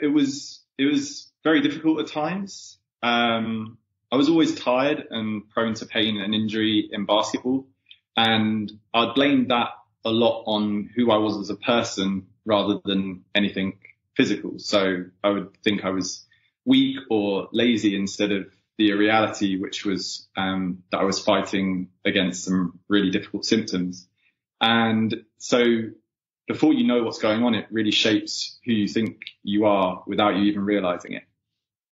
It was, it was very difficult at times. Um, I was always tired and prone to pain and injury in basketball. And I'd blame that a lot on who I was as a person rather than anything physical. So I would think I was weak or lazy instead of the reality, which was um, that I was fighting against some really difficult symptoms. And so before you know what's going on, it really shapes who you think you are without you even realizing it.